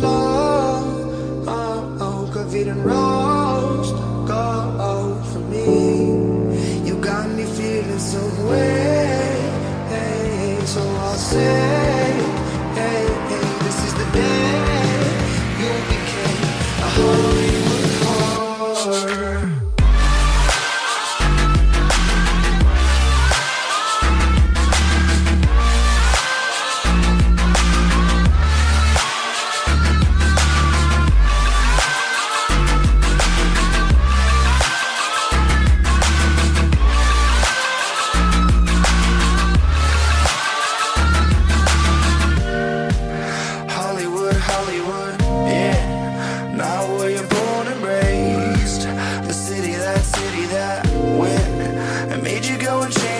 floor. Oh. Go for me. You got me feeling some way. So I'll. I went and made you go and change.